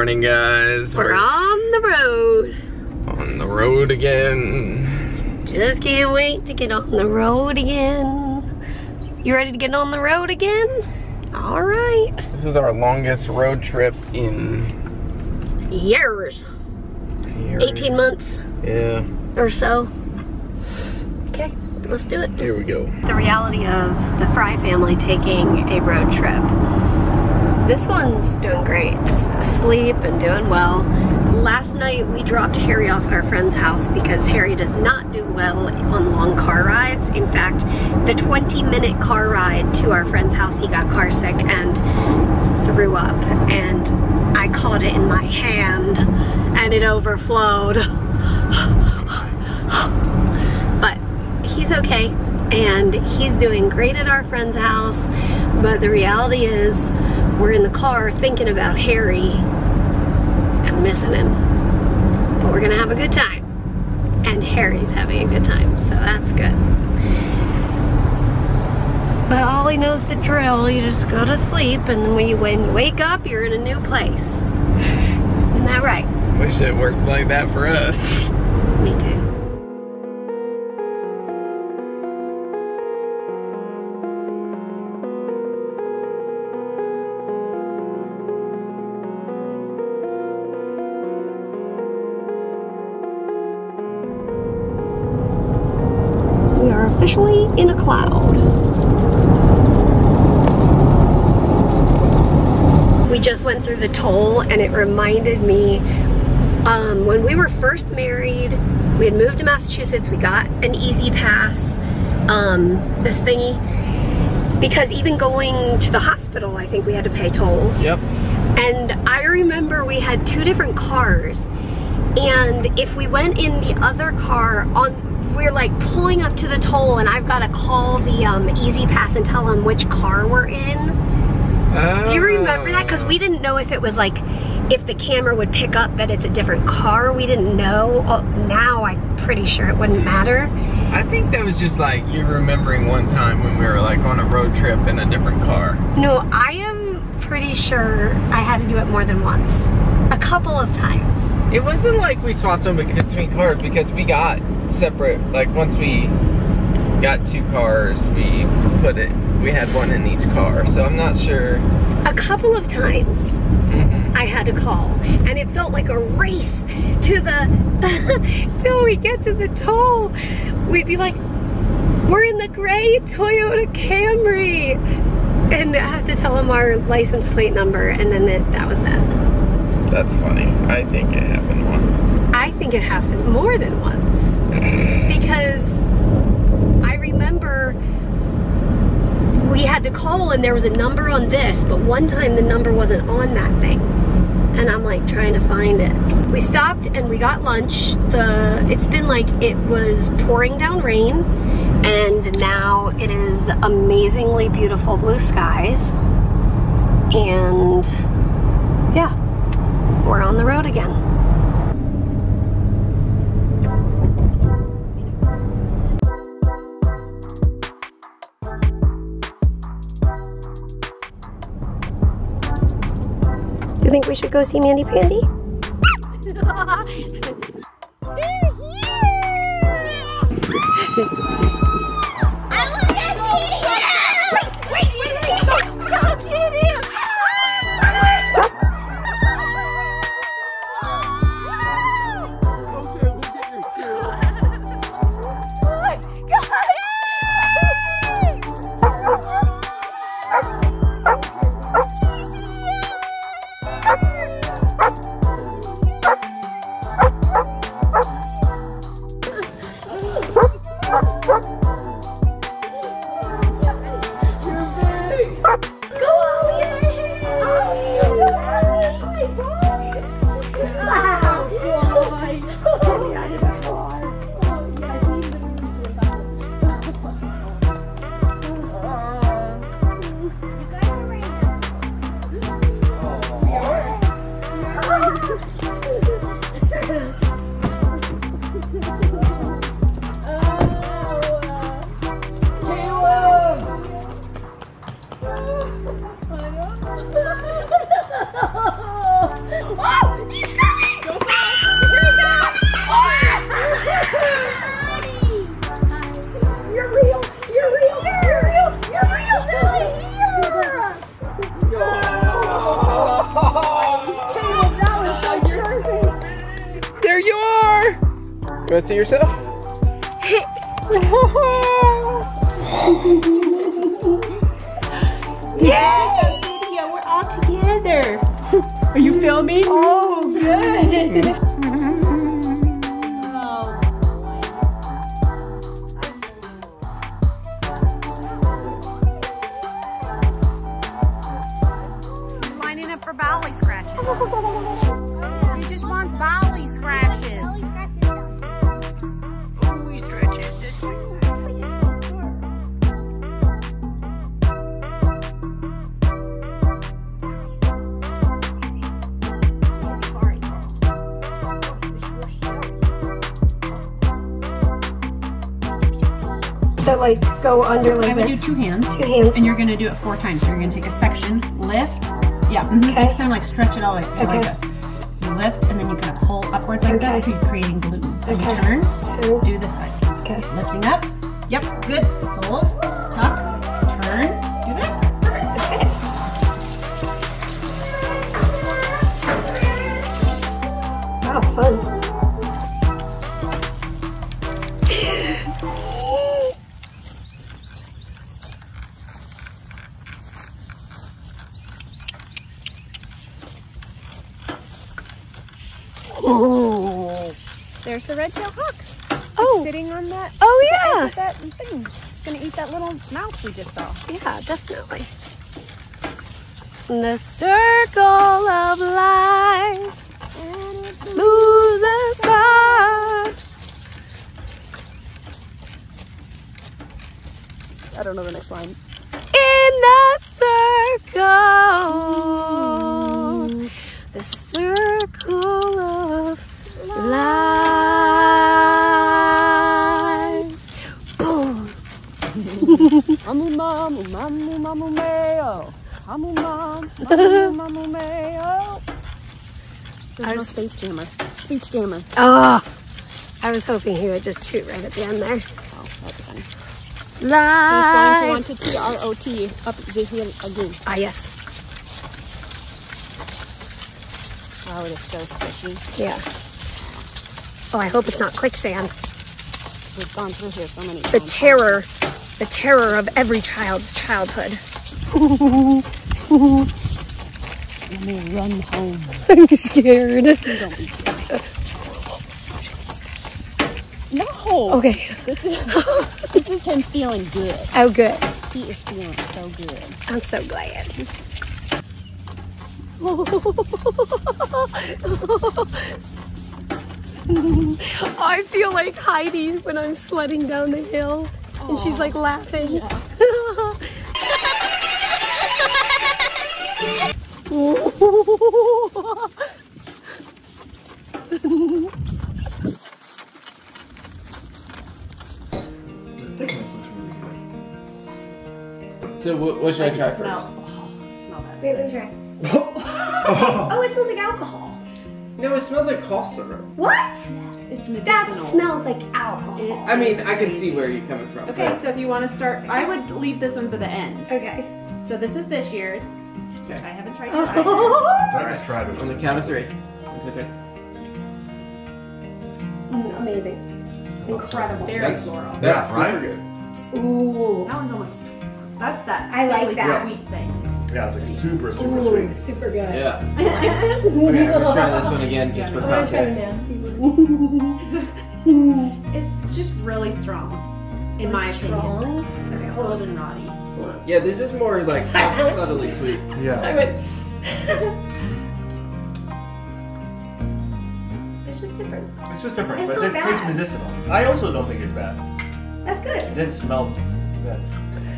It's happening. Good morning, guys. We're, We're on the road. On the road again. Just can't wait to get on the road again. You ready to get on the road again? All right. This is our longest road trip in years. years. 18 months. Yeah. Or so. Okay, let's do it. Here we go. The reality of the Frey family taking a road trip this one's doing great, just asleep and doing well. Last night we dropped Harry off at our friend's house because Harry does not do well on long car rides. In fact, the 20 minute car ride to our friend's house, he got car sick and threw up. And I caught it in my hand and it overflowed. but he's okay and he's doing great at our friend's house. But the reality is we're in the car thinking about Harry and missing him. But we're gonna have a good time. And Harry's having a good time, so that's good. But Ollie knows the drill. You just go to sleep, and when you when you wake up, you're in a new place. Isn't that right? Wish it worked like that for us. Me too. Officially in a cloud. We just went through the toll and it reminded me um, when we were first married, we had moved to Massachusetts, we got an E-ZPass, um, this thingy, because even going to the hospital, I think we had to pay tolls. Yep. And I remember we had two different cars, and if we went in the other car on we're like pulling up to the toll and I've got to call the um, E-ZPass and tell them which car we're in. Oh. Do you remember that? Because we didn't know if it was like, if the camera would pick up that it's a different car. We didn't know. Oh, now I'm pretty sure it wouldn't matter. I think that was just like you remembering one time when we were like on a road trip in a different car. No, I am pretty sure I had to do it more than once. A couple of times. It wasn't like we swapped them between cars because we got separate, like once we got two cars, we put it, we had one in each car. So I'm not sure. A couple of times mm -hmm. I had to call and it felt like a race to the, till we get to the toll. We'd be like, we're in the gray Toyota Camry. And I have to tell them our license plate number and then it, that was that. That's funny. I think it happened once. I think it happened more than once because I remember we had to call and there was a number on this, but one time the number wasn't on that thing. And I'm like trying to find it. We stopped and we got lunch. The It's been like, it was pouring down rain and now it is amazingly beautiful blue skies. And yeah, we're on the road again. you think we should go see Mandy Pandy? They're here! Want to see yourself? Yay! Yeah, we're all together. Are you filming? Oh, good! So, like, go under like I would do this. two hands. Two hands. And you're gonna do it four times. So you're gonna take a section, lift. Yeah. mhm. Okay. Next time, like stretch it all like, like Okay. this. You lift and then you kind of pull upwards like Okay. this. You're creating gluten. So Okay. turn, Turn. do this side. Okay. Lifting up. Yep. Good. Fold. Tuck. Turn. Do this. Wow, fun. There's the red-tailed hawk Oh, sitting on that oh yeah. that thing. Gonna eat that little mouse we just saw. Yeah, definitely. In the circle of life moves aside. I don't know the next line. In the circle, the circle Amu mamu mamu mamu mayo. Amu mam mamu mamu mayo. There's I no space jammer. Speech jammer. Oh, I was hoping he would just toot right at the end there. Oh, that's funny. He's going to want to T R O T up the hill again. Ah, yes. Oh, it is so squishy. Yeah. Oh, I hope it's not quicksand. We've gone through here so many The terror, the terror of every child's childhood. Let me run home. I'm scared. Don't be No. Okay. This is this is him feeling good. Oh, good. He is feeling so good. I'm so glad. I feel like Heidi when I'm sledding down the hill and she's like laughing. So what, what should I try smell. first? Oh, smell that. Wait, let me try. Oh, it smells like alcohol. No, it smells like cough syrup. What? Yes, it's medicinal. That smells like alcohol. I mean, I can see where you're coming from. Okay, so if you want to start, I would leave this one for the end. Okay. So this is this year's. Okay. I haven't tried that either. Nice try On the count of three. One, two, three. Mm, amazing. Incredible. Very That's, floral. that's Yeah, right? super good. Ooh. That one's almost. sw- That's that. I like silly that. Sweet thing. Yeah, it's like super, super Ooh, sweet. super good. Yeah. Okay, I'm gonna try this one again just for I'm gonna try context. nasty one. It's just really strong, in my strong. opinion. Okay, hold on. Goldenrod. Yeah, this is more like sub- subtly sweet. I Yeah. would. it's just different. It's just different, It's but not it tastes bad. medicinal. I also don't think it's bad. That's good. It didn't smell bad.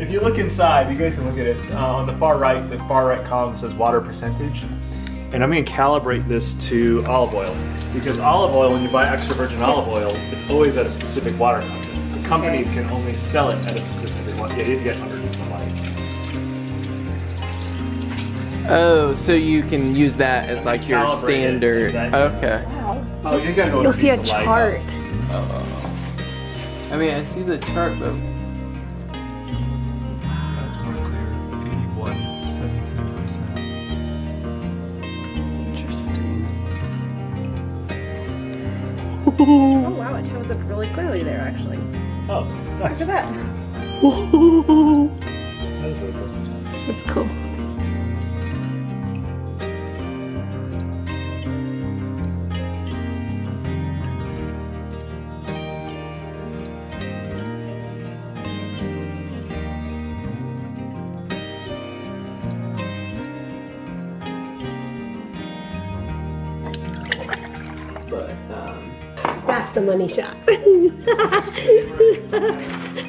If you look inside, you guys can look at it. Uh, on the far right, the far right column says water percentage. And I'm going to calibrate this to olive oil. Because olive oil, when you buy extra virgin olive oil, it's always at a specific water content. The companies can only sell it at a specific one. Yeah, you get underneath the light. Oh, so you can use that as like your standard. exactly. Okay. Oh, you gotta go. You'll see a underneath the light. chart. Oh. I mean, I see the chart, but Oh wow, it shows up really clearly there actually. Oh, nice. Look at that. That is really cool. That's cool. but um, That's the money shot.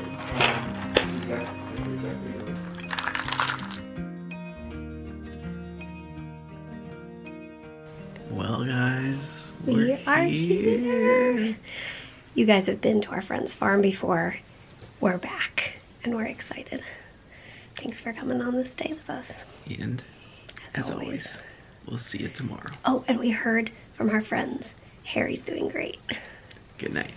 well, guys, we are here. You guys have been to our friend's farm before. We're back and we're excited. Thanks for coming on this day with us. And As, as always. always, we'll see you tomorrow. Oh, and we heard from our friends. Harry's doing great. Good night.